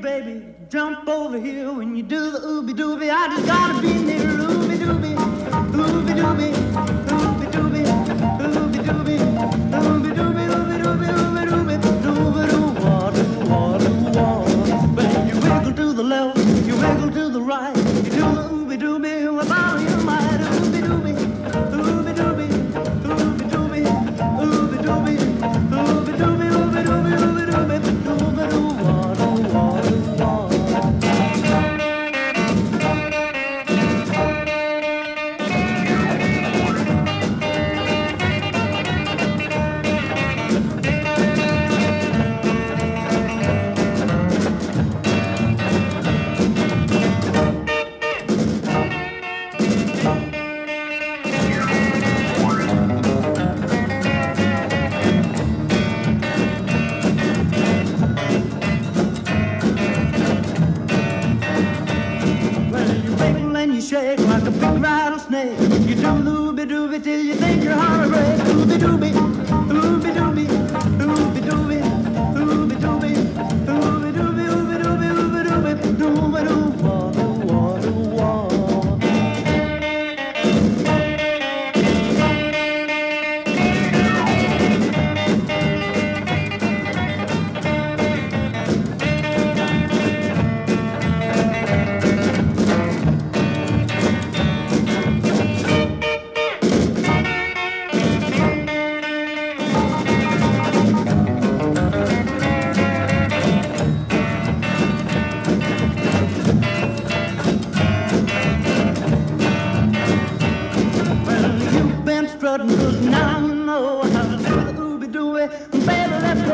Baby, jump over here when you do the ooby dooby. I just gotta be near ooby dooby, ooby dooby, ooby dooby, ooby dooby, ooby dooby, ooby dooby, ooby dooby, dooby doo wah doo wah doo you wiggle to the left, you wiggle to the right, shake like a big rattlesnake. You do the ooby dooby till you think your heart will break. Ooby dooby, ooby dooby, strutting, cause now I know how to do be doing. Baby, let's go.